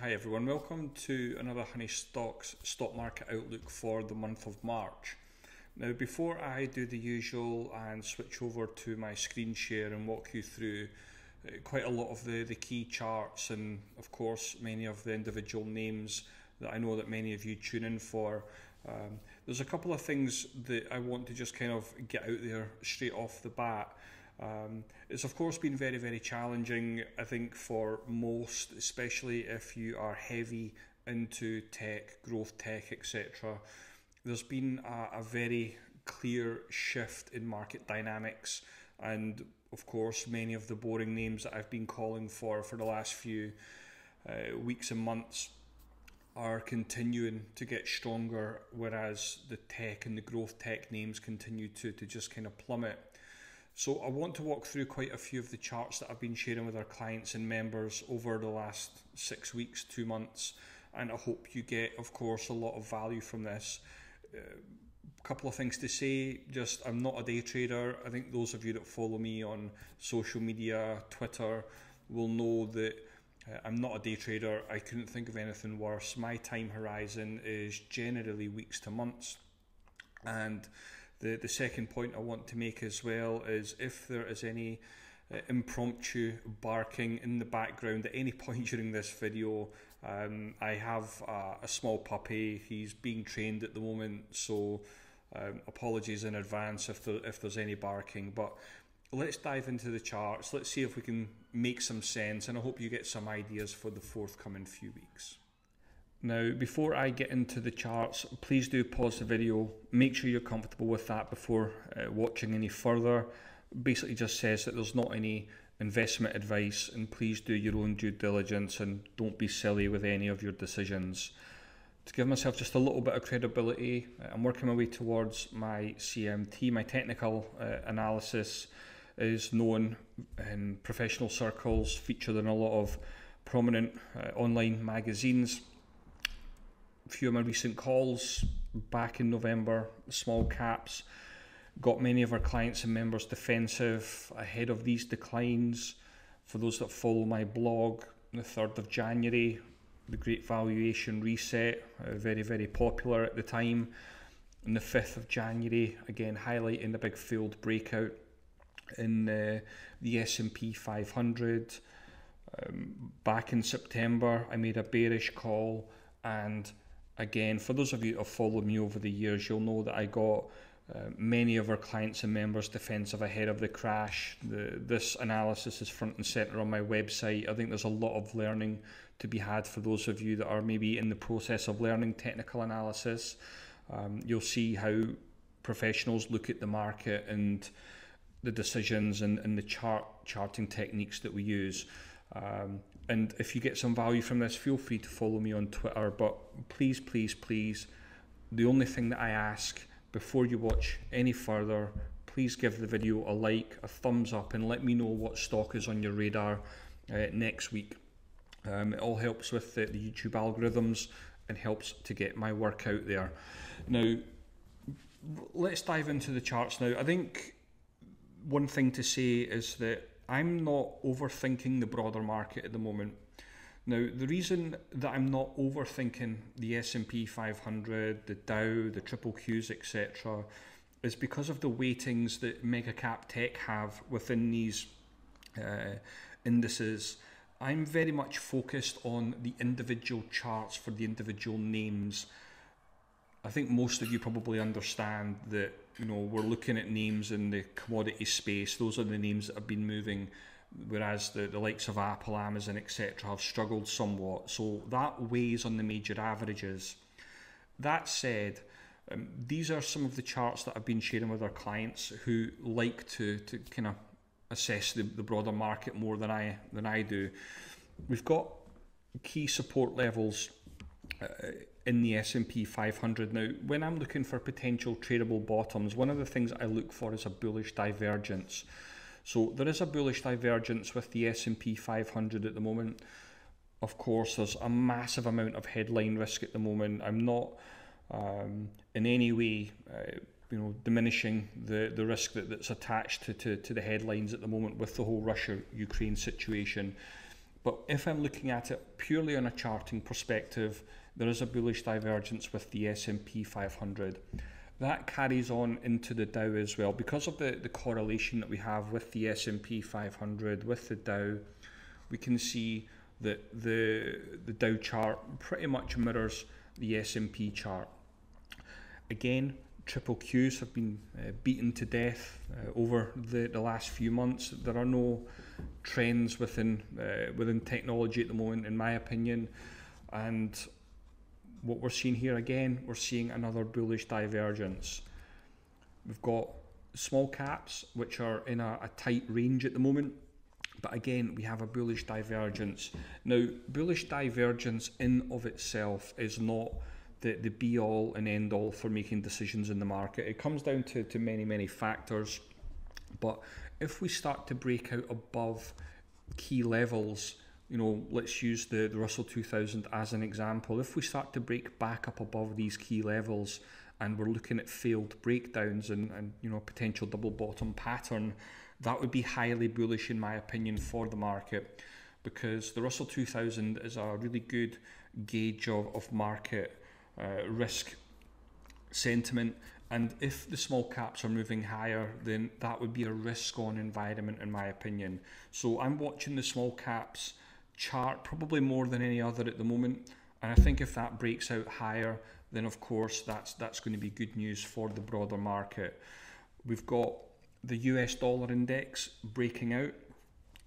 Hi everyone, welcome to another Honeystocks stock market outlook for the month of March. Now, before I do the usual and switch over to my screen share and walk you through uh, quite a lot of the, the key charts and, of course, many of the individual names that I know that many of you tune in for, um, there's a couple of things that I want to just kind of get out there straight off the bat. Um, it's of course been very, very challenging, I think, for most, especially if you are heavy into tech, growth tech, etc. There's been a, a very clear shift in market dynamics, and of course, many of the boring names that I've been calling for for the last few uh, weeks and months are continuing to get stronger, whereas the tech and the growth tech names continue to, to just kind of plummet. So I want to walk through quite a few of the charts that I've been sharing with our clients and members over the last six weeks, two months, and I hope you get, of course, a lot of value from this. A uh, couple of things to say. Just, I'm not a day trader. I think those of you that follow me on social media, Twitter, will know that uh, I'm not a day trader. I couldn't think of anything worse. My time horizon is generally weeks to months, and the, the second point I want to make as well is if there is any uh, impromptu barking in the background at any point during this video, um, I have a small puppy. He's being trained at the moment, so um, apologies in advance if there, if there's any barking. But let's dive into the charts. Let's see if we can make some sense, and I hope you get some ideas for the forthcoming few weeks. Now, before I get into the charts, please do pause the video. Make sure you're comfortable with that before uh, watching any further. Basically, just says that there's not any investment advice, and please do your own due diligence and don't be silly with any of your decisions. To give myself just a little bit of credibility, uh, I'm working my way towards my CMT, my technical uh, analysis is known in professional circles, featured in a lot of prominent uh, online magazines few of my recent calls back in November, small caps, got many of our clients and members defensive ahead of these declines. For those that follow my blog, the 3rd of January, the Great Valuation Reset, uh, very, very popular at the time. And the 5th of January, again highlighting the big failed breakout in uh, the S&P 500. Um, back in September, I made a bearish call and again, for those of you who have followed me over the years, you'll know that I got uh, many of our clients and members defensive ahead of the crash. The, this analysis is front and center on my website. I think there's a lot of learning to be had for those of you that are maybe in the process of learning technical analysis. Um, you'll see how professionals look at the market and the decisions and, and the chart charting techniques that we use. Um, and if you get some value from this, feel free to follow me on Twitter. But please, please, please, the only thing that I ask before you watch any further, please give the video a like, a thumbs up, and let me know what stock is on your radar uh, next week. Um, it all helps with the, the YouTube algorithms and helps to get my work out there. Now, let's dive into the charts now. I think one thing to say is that I'm not overthinking the broader market at the moment. Now, the reason that I'm not overthinking the S&P 500, the Dow, the triple Qs, etc., is because of the weightings that mega cap tech have within these uh, indices. I'm very much focused on the individual charts for the individual names. I think most of you probably understand that you know, we're looking at names in the commodity space. Those are the names that have been moving, whereas the, the likes of Apple, Amazon, etc., have struggled somewhat. So that weighs on the major averages. That said, um, these are some of the charts that I've been sharing with our clients who like to, to kind of assess the, the broader market more than I than I do. We've got key support levels uh, in the S&P 500 now when I'm looking for potential tradable bottoms one of the things I look for is a bullish divergence. So there is a bullish divergence with the S&P 500 at the moment. Of course there's a massive amount of headline risk at the moment. I'm not um, in any way uh, you know diminishing the the risk that, that's attached to, to, to the headlines at the moment with the whole Russia Ukraine situation. But if I'm looking at it purely on a charting perspective, there is a bullish divergence with the S&P 500. That carries on into the Dow as well because of the, the correlation that we have with the S&P 500 with the Dow. We can see that the the Dow chart pretty much mirrors the S&P chart. Again, triple Qs have been uh, beaten to death uh, over the, the last few months. There are no trends within uh, within technology at the moment, in my opinion, and what we're seeing here again, we're seeing another bullish divergence. We've got small caps, which are in a, a tight range at the moment. But again, we have a bullish divergence. Now, bullish divergence in of itself is not the, the be all and end all for making decisions in the market. It comes down to, to many, many factors. But if we start to break out above key levels, you know, let's use the, the Russell 2000 as an example. If we start to break back up above these key levels and we're looking at failed breakdowns and, and you know, potential double bottom pattern, that would be highly bullish in my opinion for the market because the Russell 2000 is a really good gauge of, of market uh, risk sentiment and if the small caps are moving higher, then that would be a risk on environment, in my opinion. So I'm watching the small caps chart probably more than any other at the moment. And I think if that breaks out higher, then of course that's that's going to be good news for the broader market. We've got the US dollar index breaking out.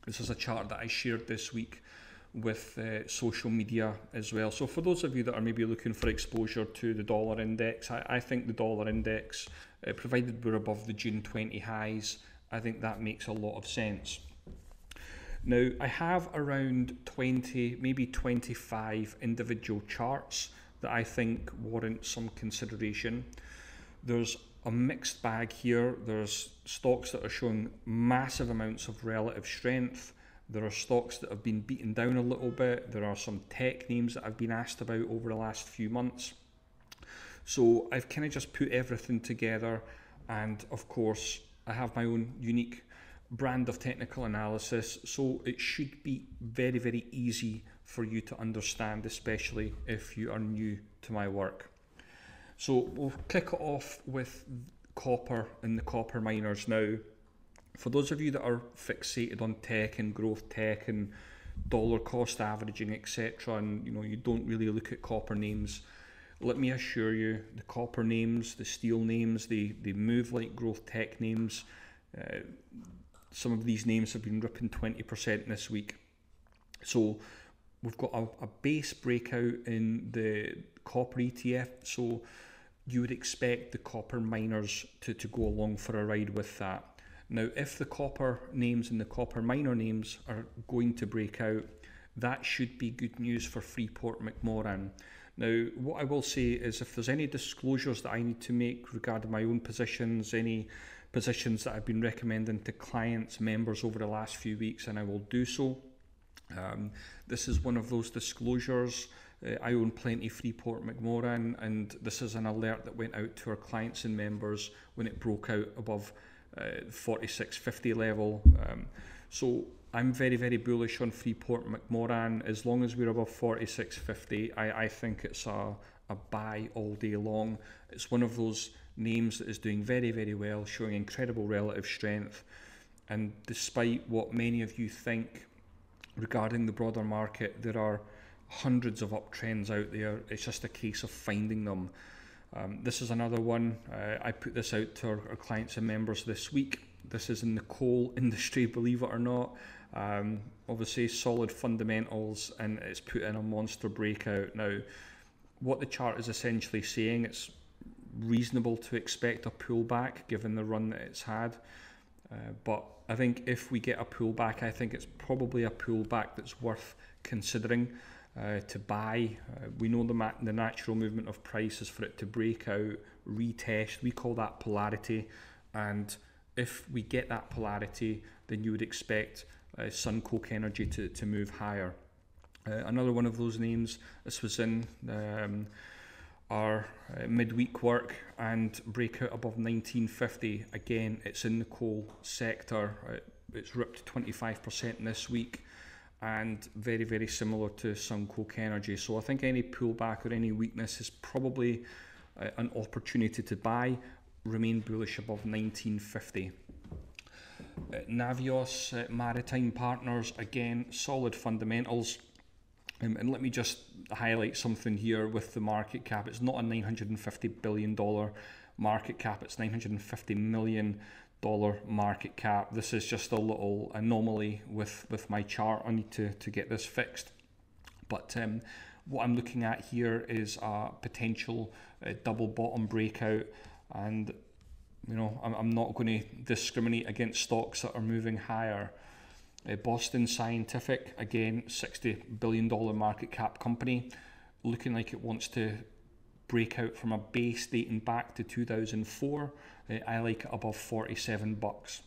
This is a chart that I shared this week with uh, social media as well. So for those of you that are maybe looking for exposure to the dollar index, I, I think the dollar index, uh, provided we're above the June 20 highs, I think that makes a lot of sense. Now, I have around 20, maybe 25 individual charts that I think warrant some consideration. There's a mixed bag here. There's stocks that are showing massive amounts of relative strength. There are stocks that have been beaten down a little bit. There are some tech names that I've been asked about over the last few months. So I've kind of just put everything together, and of course, I have my own unique brand of technical analysis, so it should be very, very easy for you to understand, especially if you are new to my work. So we'll kick it off with copper and the copper miners now. For those of you that are fixated on tech and growth tech and dollar cost averaging, etc., and you know you don't really look at copper names, let me assure you, the copper names, the steel names, they they move like growth tech names. Uh, some of these names have been ripping 20% this week. So we've got a, a base breakout in the copper ETF. So you would expect the copper miners to, to go along for a ride with that. Now, if the copper names and the copper miner names are going to break out, that should be good news for Freeport McMoran. Now, what I will say is if there's any disclosures that I need to make regarding my own positions, any positions that I've been recommending to clients, members over the last few weeks, and I will do so. Um, this is one of those disclosures. Uh, I own plenty Freeport McMoran, and this is an alert that went out to our clients and members when it broke out above uh, 4650 level. Um, so I'm very, very bullish on Freeport McMoran. As long as we're above 4650, I, I think it's a, a buy all day long. It's one of those names that is doing very, very well, showing incredible relative strength. And despite what many of you think regarding the broader market, there are hundreds of uptrends out there. It's just a case of finding them. Um, this is another one. Uh, I put this out to our, our, clients and members this week. This is in the coal industry, believe it or not. Um, obviously, solid fundamentals, and it's put in a monster breakout. Now, what the chart is essentially saying, it's reasonable to expect a pullback given the run that it's had. Uh, but I think if we get a pullback, I think it's probably a pullback that's worth considering uh, to buy. Uh, we know the, the natural movement of prices for it to break out, retest. We call that polarity. And if we get that polarity, then you would expect uh, SunCoke Energy to, to move higher. Uh, another one of those names, this was in um, our uh, midweek work and break out above 1950. Again, it's in the coal sector. It's ripped 25% this week. and very, very similar to SunCoke Energy. So I think any pullback or any weakness is probably uh, an opportunity to buy, remain bullish above 1950. Uh, Navios uh, Maritime Partners, again, solid fundamentals. Um, and let me just highlight something here with the market cap. It's not a $950 billion market cap, it's $950 million market cap. This is just a little anomaly with, with my chart. I need to, to get this fixed. But um, what I'm looking at here is a potential uh, double bottom breakout and you know I'm, I'm not going to discriminate against stocks that are moving higher uh, Boston Scientific again 60 billion dollar market cap company looking like it wants to break out from a base dating back to 2004 uh, I like it above 47 bucks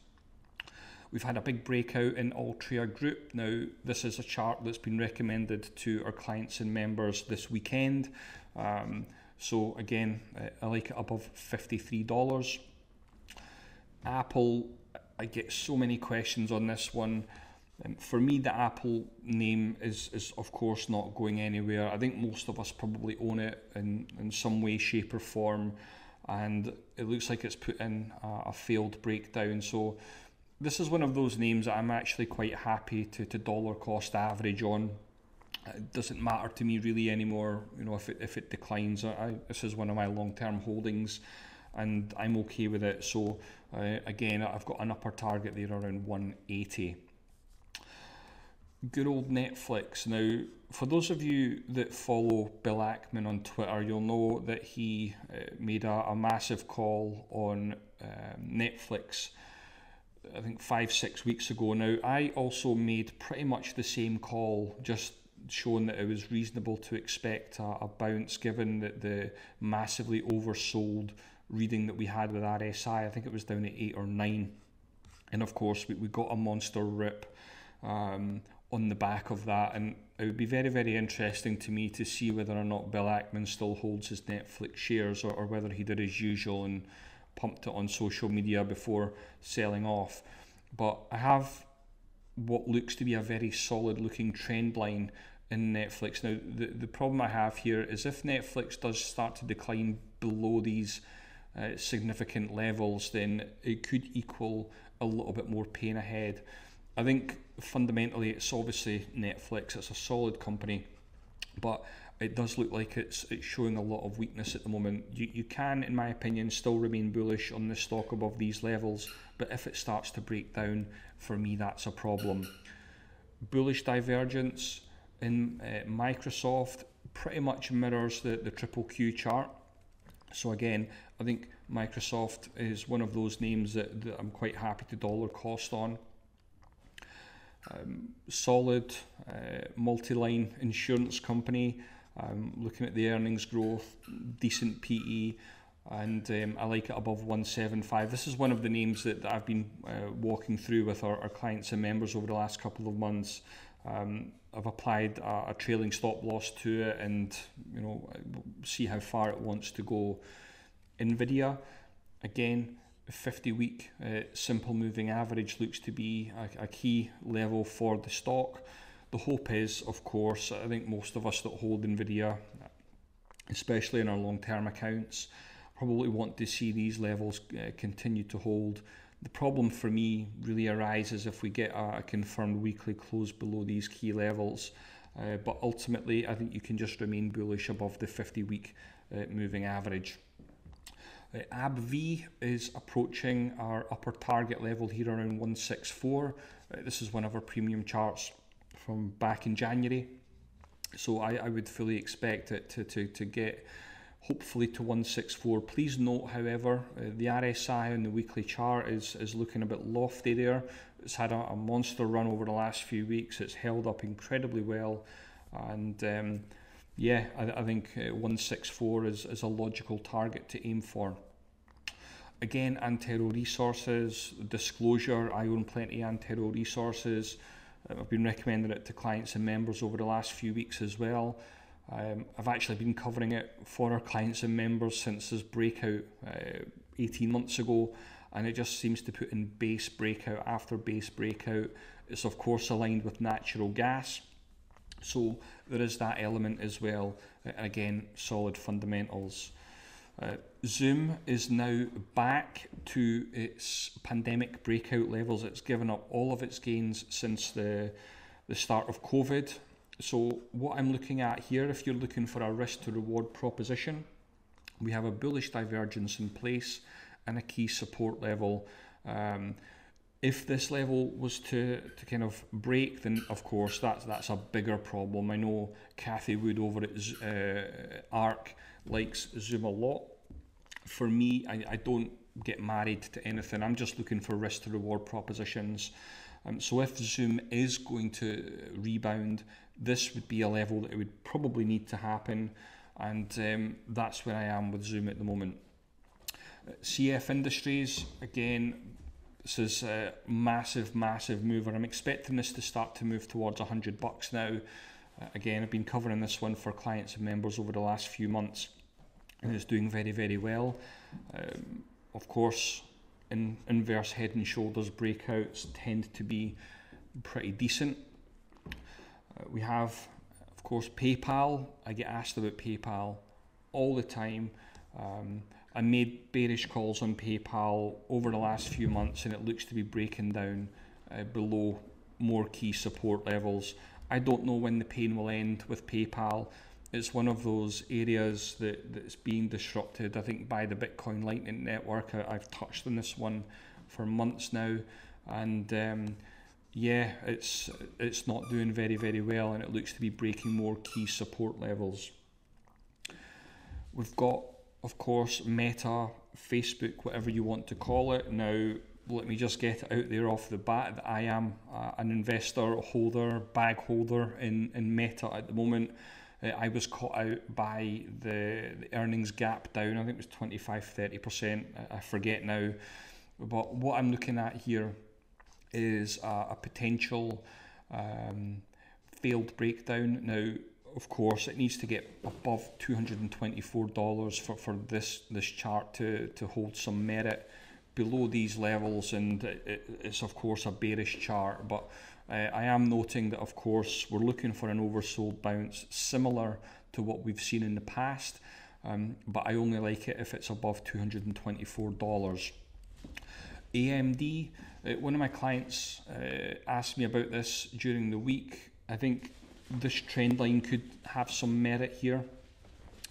We've had a big breakout in Altria Group. Now, this is a chart that's been recommended to our clients and members this weekend. Um, so again, uh, I like it above $53. Apple, I get so many questions on this one. Um, for me, the Apple name is, is of course not going anywhere. I think most of us probably own it in, in some way, shape, or form, and it looks like it's put in a, a failed breakdown. So, this is one of those names that I'm actually quite happy to, to dollar cost average on it doesn't matter to me really anymore. You know, if it if it declines, I, this is one of my long term holdings, and I'm okay with it. So uh, again, I've got an upper target there around 180. Good old Netflix. Now, for those of you that follow Bill Ackman on Twitter, you'll know that he uh, made a, a, massive call on um, Netflix. I think five, six weeks ago now. I also made pretty much the same call just showing that it was reasonable to expect a, a bounce given that the massively oversold reading that we had with RSI. I think it was down at eight or nine. And of course, we, we got a monster rip um, on the back of that. And it would be very, very interesting to me to see whether or not Bill Ackman still holds his Netflix shares or, or whether he did as usual and pumped it on social media before selling off. But I have what looks to be a very solid looking trend line in Netflix. Now, the, the problem I have here is if Netflix does start to decline below these uh, significant levels, then it could equal a little bit more pain ahead. I think fundamentally it's obviously Netflix, it's a solid company, but it does look like it's it's showing a lot of weakness at the moment. You, you can, in my opinion, still remain bullish on the stock above these levels, but if it starts to break down, for me, that's a problem. Bullish divergence, in uh, Microsoft pretty much mirrors the, the triple Q chart. So again, I think Microsoft is one of those names that, that I'm quite happy to dollar cost on. Um, solid uh, multi-line insurance company. Um, looking at the earnings growth, decent PE, and um, I like it above 175. This is one of the names that, that I've been uh, walking through with our, our clients and members over the last couple of months. Um, I've applied a, a, trailing stop loss to it and you know see how far it wants to go. Nvidia, again, 50 week uh, simple moving average looks to be a, a, key level for the stock. The hope is, of course, I think most of us that hold Nvidia, especially in our long term accounts, probably want to see these levels uh, continue to hold the problem for me really arises if we get a, confirmed weekly close below these key levels. Uh, but ultimately, I think you can just remain bullish above the 50 week uh, moving average. Uh, AbbVie is approaching our upper target level here around 164. Uh, this is one of our premium charts from back in January. So I, I would fully expect it to, to, to get hopefully to 164. Please note, however, uh, the RSI on the weekly chart is, is looking a bit lofty there. It's had a, a monster run over the last few weeks. It's held up incredibly well. And um, yeah, I, I think uh, 164 is, is a logical target to aim for. Again, Antero Resources, disclosure, I own plenty of Antero Resources. Uh, I've been recommending it to clients and members over the last few weeks as well. Um, I've actually been covering it for our clients and members since this breakout uh, 18 months ago, and it just seems to put in base breakout after base breakout. It's of course aligned with natural gas. So there is that element as well. Uh, again, solid fundamentals. Uh, Zoom is now back to its pandemic breakout levels. It's given up all of its gains since the, the start of COVID. So, what I'm looking at here, if you're looking for a risk to reward proposition, we have a bullish divergence in place and a key support level. Um, if this level was to, to kind of break, then of course that's that's a bigger problem. I know Cathie Wood over at uh, ARK likes Zoom a lot. For me, I, I don't get married to anything. I'm just looking for risk to reward propositions. Um, so if Zoom is going to rebound, this would be a level that it would probably need to happen, and um, that's where I am with Zoom at the moment. CF Industries, again, this is a massive, massive mover. I'm expecting this to start to move towards 100 bucks now. Uh, again, I've been covering this one for clients and members over the last few months, and it's doing very, very well. Um, of course, in inverse head and shoulders breakouts tend to be pretty decent. Uh, we have, of course, PayPal. I get asked about PayPal all the time. Um, I made bearish calls on PayPal over the last few months, and it looks to be breaking down uh, below more key support levels. I don't know when the pain will end with PayPal. It's one of those areas that, that's being disrupted, I think, by the Bitcoin Lightning Network. I, have touched on this one for months now, and um, yeah, it's it's not doing very very well, and it looks to be breaking more key support levels. We've got, of course, Meta, Facebook, whatever you want to call it. Now, let me just get it out there off the bat that I am uh, an investor, holder, bag holder in, in Meta at the moment. Uh, I was caught out by the, the earnings gap down, I think it was 25 30%, I, forget now. But what I'm looking at here is a, a potential um, failed breakdown. Now, of course, it needs to get above $224 for, for this, this chart to, to hold some merit below these levels, and it's, of course, a bearish chart. But uh, I am noting that, of course, we're looking for an oversold bounce similar to what we've seen in the past, um, but I only like it if it's above $224. AMD, uh, one of my clients uh, asked me about this during the week. I think this trend line could have some merit here.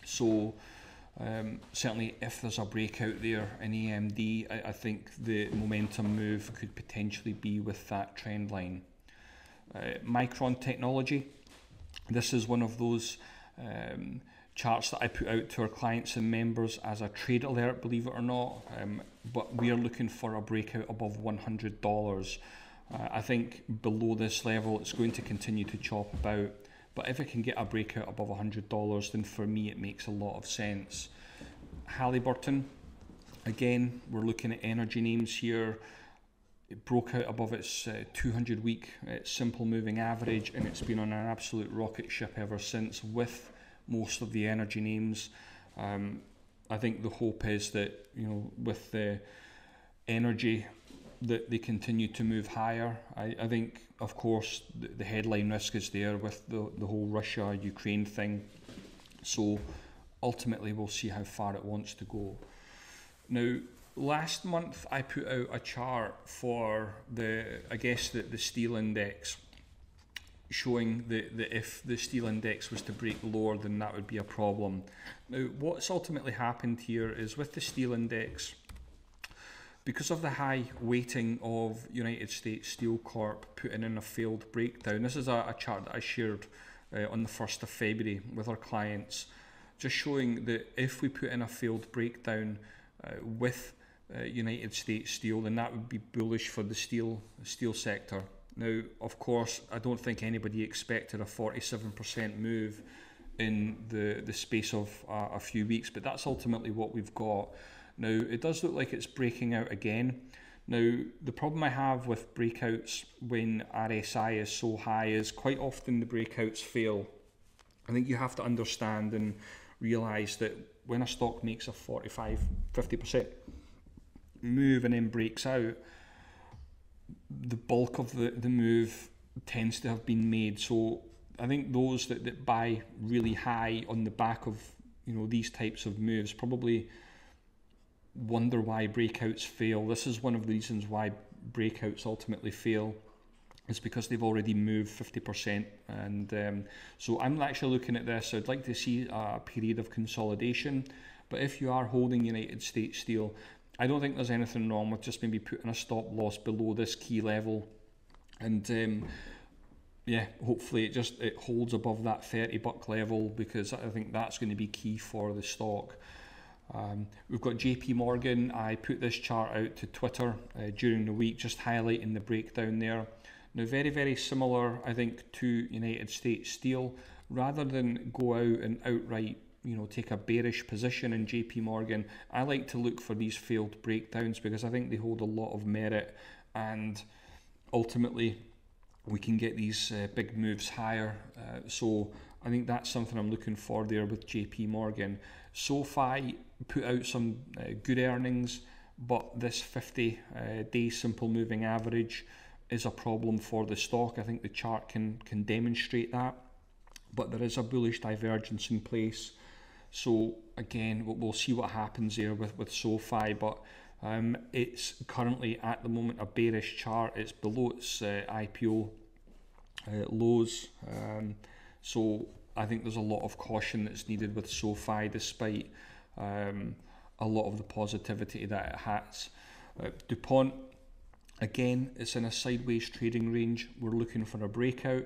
So um, certainly if there's a breakout there in AMD, I, I think the momentum move could potentially be with that trend line. Uh, Micron Technology, this is one of those um, charts that I put out to our clients and members as a trade alert, believe it or not. Um, but we are looking for a breakout above $100. Uh, I think below this level, it's going to continue to chop about. But if it can get a breakout above $100, then for me, it makes a lot of sense. Halliburton, again, we're looking at energy names here. It broke out above its uh, 200 week uh, simple moving average, and it's been on an absolute rocket ship ever since with most of the energy names. Um, I think the hope is that you know with the energy that they continue to move higher. I, I think, of course, the, the headline risk is there with the, the whole Russia Ukraine thing. So ultimately, we'll see how far it wants to go. Now, last month I put out a chart for the, I guess, the, the steel index showing that, that if the steel index was to break lower, then that would be a problem. Now, what's ultimately happened here is with the steel index, because of the high weighting of United States Steel Corp putting in a failed breakdown, this is a, a chart that I shared uh, on the 1st of February with our clients, just showing that if we put in a failed breakdown uh, with uh, United States Steel, then that would be bullish for the steel steel sector. Now, of course, I don't think anybody expected a 47% move in the, the space of a few weeks, but that's ultimately what we've got. Now, it does look like it's breaking out again. Now, the problem I have with breakouts when RSI is so high is quite often the breakouts fail. I think you have to understand and realise that when a stock makes a 45 50% move and then breaks out, the bulk of the, the move tends to have been made. So I think those that, that buy really high on the back of you know these types of moves probably wonder why breakouts fail. This is one of the reasons why breakouts ultimately fail is because they've already moved 50% and um, so I'm actually looking at this. I'd like to see a period of consolidation. But if you are holding United States Steel I don't think there's anything wrong with just maybe putting a stop loss below this key level. And um, yeah hopefully it just it holds above that 30 buck level because I think that's going to be key for the stock um, we've got JP Morgan. I put this chart out to Twitter uh, during the week, just highlighting the breakdown there. Now, very, very similar, I think, to United States Steel. Rather than go out and outright, you know, take a bearish position in JP Morgan, I like to look for these failed breakdowns because I think they hold a lot of merit and ultimately we can get these uh, big moves higher. Uh, so I think that's something I'm looking for there with JP Morgan. SoFi put out some uh, good earnings, but this 50 uh, day simple moving average is a problem for the stock. I think the chart can can demonstrate that, but there is a bullish divergence in place. So again, we'll, we'll see what happens there with with SoFi, but um, it's currently at the moment a bearish chart. It's below its uh, IPO uh, lows, um, so I think there's a lot of caution that's needed with SoFi, despite um, a lot of the positivity that it has. Uh, DuPont Again, it's in a sideways trading range. We're looking for a breakout.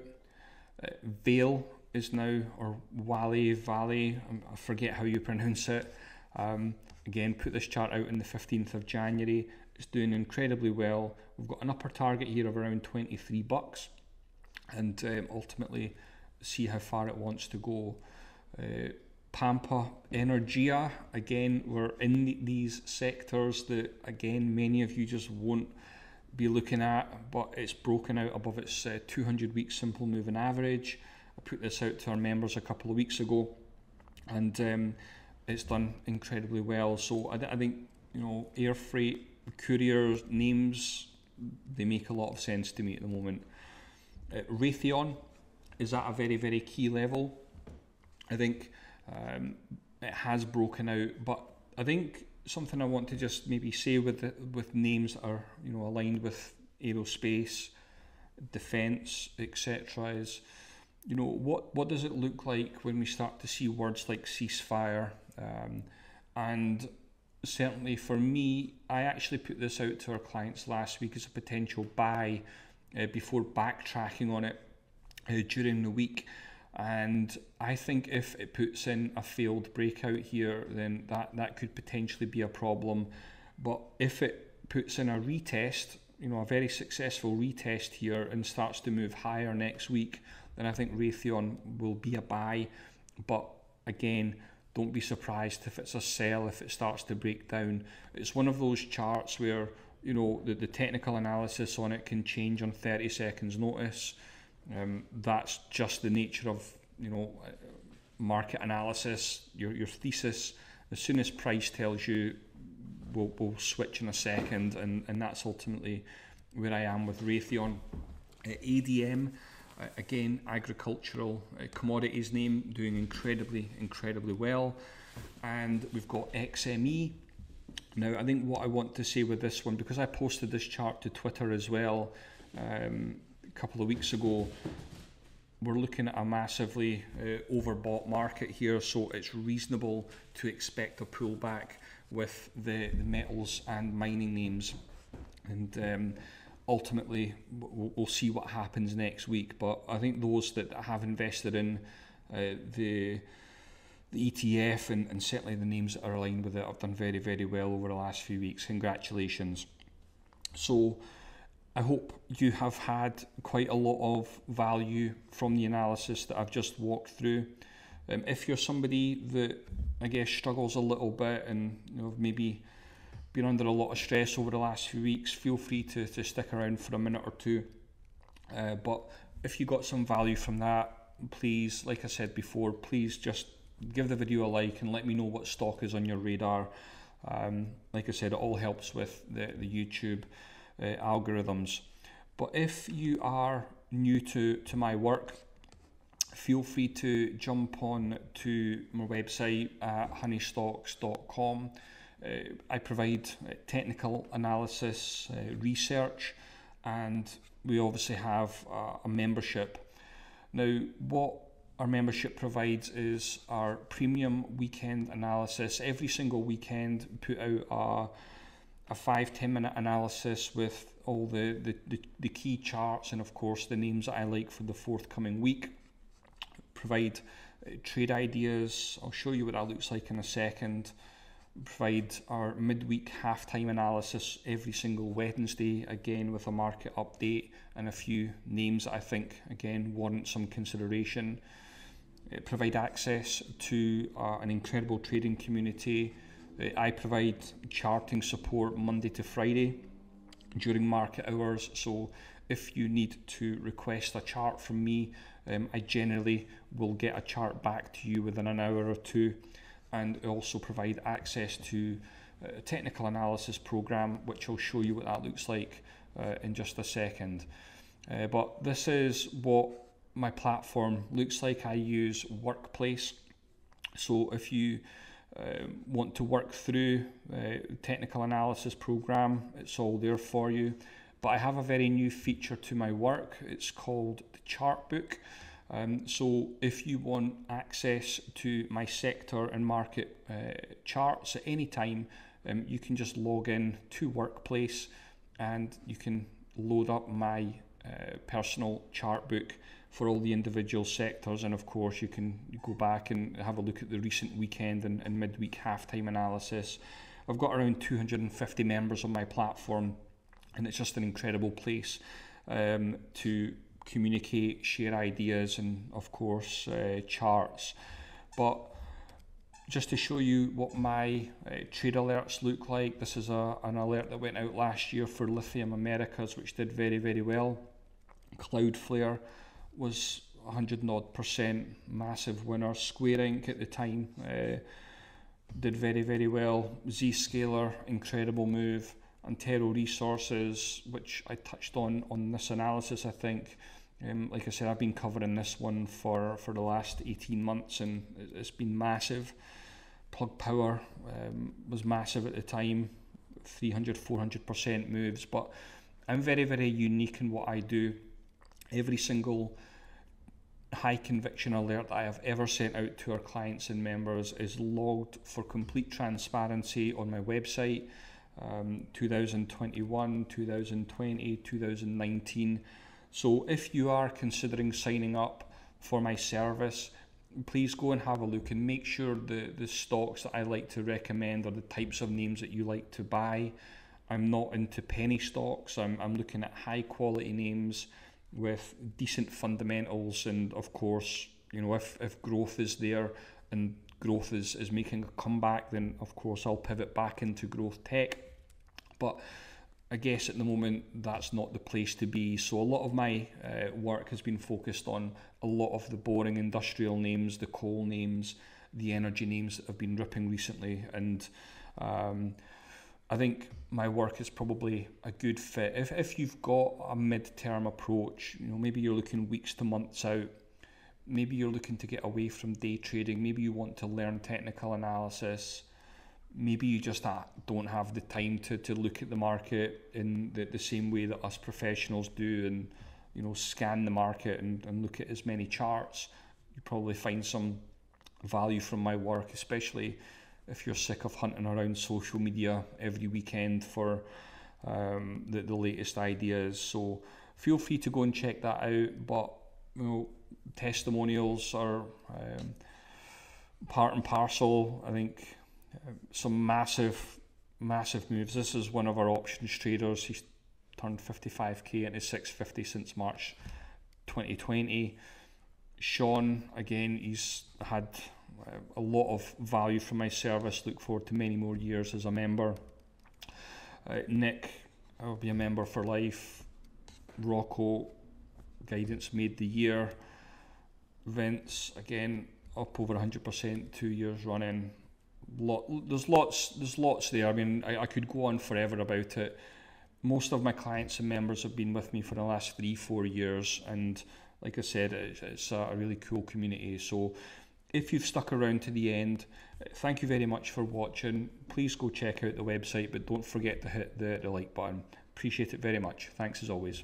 Uh, Vale is now, or Wally, Valley, um, I forget how you pronounce it. Um, again, put this chart out on the 15th of January. It's doing incredibly well. We've got an upper target here of around 23 bucks, and um, ultimately see how far it wants to go. Uh, Pampa Energia, again, we're in these sectors that, again, many of you just won't be looking at, but it's broken out above its uh, 200 week simple moving average. I put this out to our members a couple of weeks ago, and um, it's done incredibly well. So I, I, think you know air freight couriers names they make a lot of sense to me at the moment. Uh, Raytheon is at a very very key level. I think um, it has broken out, but I think something I want to just maybe say with the, with names that are you know aligned with aerospace, defence, etc. Is you know what what does it look like when we start to see words like ceasefire, um, and certainly for me, I actually put this out to our clients last week as a potential buy uh, before backtracking on it uh, during the week. And I think if it puts in a failed breakout here, then that, that could potentially be a problem. But if it puts in a retest, you know, a very successful retest here and starts to move higher next week, then I think Raytheon will be a buy. But again, don't be surprised if it's a sell if it starts to break down. It's one of those charts where you know the, the technical analysis on it can change on 30 seconds notice. Um, that's just the nature of you know market analysis, your your thesis. As soon as price tells you, we'll, we'll switch in a second, and, and that's ultimately where I am with Raytheon. Uh, ADM, uh, again, agricultural uh, commodities name, doing incredibly, incredibly well. And we've got XME. Now, I think what I want to say with this one, because I posted this chart to Twitter as well, um, couple of weeks ago, we're looking at a massively uh, overbought market here, so it's reasonable to expect a pullback with the, the metals and mining names. And um, ultimately, we'll, we'll, see what happens next week. But I think those that have invested in uh, the the ETF and, and certainly the names that are aligned with it have done very, very well over the last few weeks. Congratulations. So, I hope you have had quite a lot of value from the analysis that I've just walked through. Um, if you're somebody that I guess struggles a little bit and you know maybe been under a lot of stress over the last few weeks, feel free to, to stick around for a minute or two. Uh, but if you got some value from that, please, like I said before, please just give the video a like and let me know what stock is on your radar. Um, like I said, it all helps with the, the YouTube uh, algorithms. But if you are new to, to my work, feel free to jump on to my website at honeystocks.com. Uh, I provide uh, technical analysis, uh, research, and we obviously have uh, a membership. Now, what our membership provides is our premium weekend analysis. Every single weekend, we put out a, a five ten minute analysis with all the, the, the, the key charts and, of course, the names that I like for the forthcoming week. Provide uh, trade ideas. I'll show you what that looks like in a second provide our midweek halftime analysis every single Wednesday, again with a market update and a few names that I think again warrant some consideration. Uh, provide access to uh, an incredible trading community. Uh, I provide charting support Monday to Friday during market hours. So if you need to request a chart from me, um, I generally will get a chart back to you within an hour or two and also provide access to a technical analysis program, which I'll show you what that looks like uh, in just a second. Uh, but this is what my platform looks like. I use Workplace. So if you uh, want to work through uh, technical analysis program, it's all there for you. But I have a very new feature to my work. It's called the chart book. Um, so if you want access to my sector and market uh, charts at any time, um, you can just log in to Workplace and you can load up my uh, personal chart book for all the individual sectors and of course you can go back and have a look at the recent weekend and, and midweek halftime analysis. I've got around 250 members on my platform and it's just an incredible place um, to communicate, share ideas, and of course, uh, charts. But just to show you what my uh, trade alerts look like, this is a, an alert that went out last year for Lithium Americas, which did very, very well. Cloudflare was 100 odd percent massive winner. Square Inc at the time uh, did very, very well. Zscaler, incredible move. Antero Resources, which I touched on on this analysis, I think, um, like I said, I've been covering this one for, for the last 18 months and it's been massive. Plug Power um, was massive at the time, 300, 400% moves, but I'm very, very unique in what I do. Every single high conviction alert that I have ever sent out to our clients and members is logged for complete transparency on my website. Um, 2021, 2020, 2019 so if you are considering signing up for my service, please go and have a look and make sure the, the stocks that I like to recommend are the types of names that you like to buy. I'm not into penny stocks. I'm, I'm looking at high quality names with decent fundamentals and of course, you know, if, if growth is there and growth is, is making a comeback, then of course I'll pivot back into growth tech. But I guess at the moment that's not the place to be. So a lot of my uh, work has been focused on a lot of the boring industrial names, the coal names, the energy names that have been ripping recently, and um, I think my work is probably a good fit. If if you've got a mid-term approach, you know maybe you're looking weeks to months out. Maybe you're looking to get away from day trading. Maybe you want to learn technical analysis maybe you just don't have the time to, to look at the market in the, the same way that us professionals do and you know scan the market and, and look at as many charts you probably find some value from my work especially if you're sick of hunting around social media every weekend for um, the, the latest ideas so feel free to go and check that out but you know testimonials are um, part and parcel I think some massive, massive moves. This is one of our options traders. He's turned 55k into 650 since March 2020. Sean, again, he's had uh, a lot of value from my service. Look forward to many more years as a member. Uh, Nick, I'll be a member for life. Rocco, guidance made the year. Vince, again, up over 100% two years running lot, there's lots there's lots there. I mean, I, I could go on forever about it. most of my clients and members have been with me for the last three, four years, and like I said, it's a really cool community. So if you've stuck around to the end, thank you very much for watching. Please go check out the website, but don't forget to hit the, the like button. Appreciate it very much. Thanks as always.